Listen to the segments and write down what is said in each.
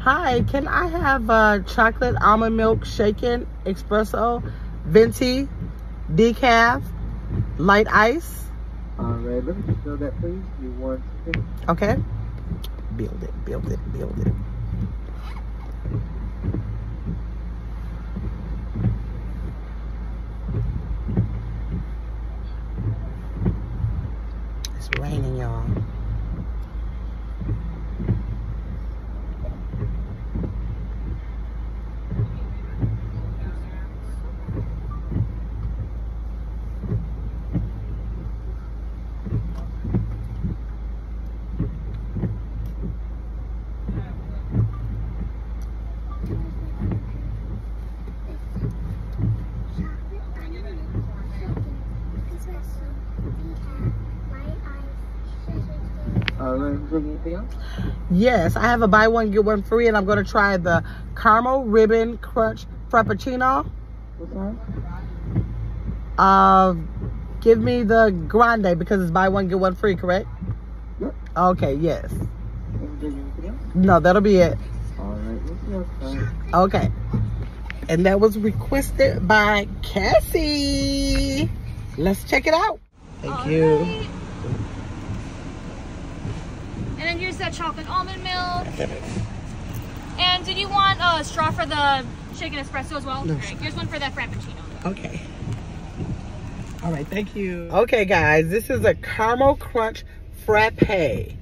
Hi, can I have uh, chocolate almond milk shaken espresso, venti, decaf, light ice? All right, let me just know that, please. You one second. Okay. Build it, build it, build it. It's raining, y'all. All right, is there anything else? Yes, I have a buy one get one free, and I'm gonna try the caramel ribbon crunch frappuccino. What's that? Uh, give me the grande because it's buy one get one free, correct? Yep. Okay, yes. Is there anything else? No, that'll be it. All right, anything else? Fine. Okay. And that was requested by Cassie. Let's check it out. Thank you. Alright. And then here's that chocolate almond milk. And did you want a straw for the shaken espresso as well? No. Alright, here's one for that frappuccino. Okay. All right, thank you. Okay, guys, this is a caramel crunch frappe.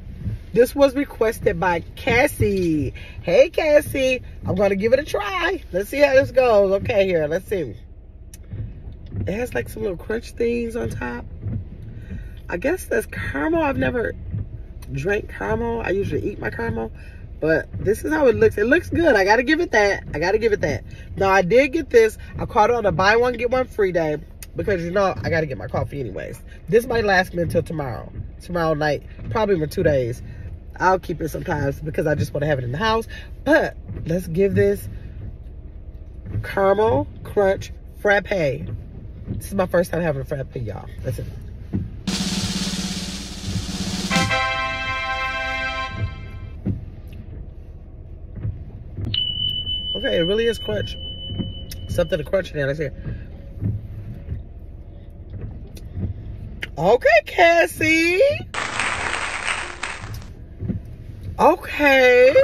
This was requested by Cassie. Hey, Cassie. I'm going to give it a try. Let's see how this goes. Okay, here, let's see. It has like some little crunch things on top. I guess that's caramel. I've never drank caramel. I usually eat my caramel. But this is how it looks. It looks good. I got to give it that. I got to give it that. Now, I did get this. I caught it on a buy one, get one free day. Because, you know, I got to get my coffee anyways. This might last me until tomorrow. Tomorrow night. Probably in two days. I'll keep it sometimes because I just want to have it in the house. But let's give this caramel crunch frappe. This is my first time having a frappe, y'all. Listen. Okay, it really is crunch. Something to crunch there. Let's see. Okay, Cassie. Okay.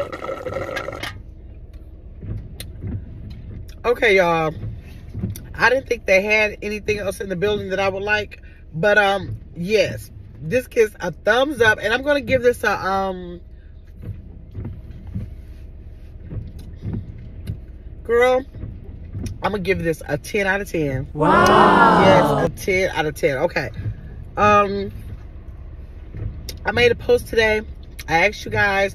Okay, y'all. I didn't think they had anything else in the building that I would like, but um, yes, this gets a thumbs up, and I'm gonna give this a um. Girl, I'm gonna give this a 10 out of 10. Wow. Yes, a 10 out of 10. Okay. Um, I made a post today. I asked you guys,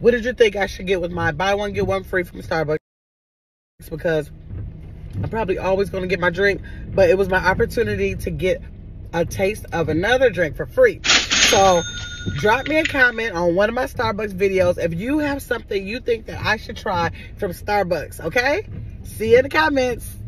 what did you think I should get with my buy one, get one free from Starbucks? Because I'm probably always going to get my drink, but it was my opportunity to get a taste of another drink for free. So drop me a comment on one of my Starbucks videos if you have something you think that I should try from Starbucks, okay? See you in the comments.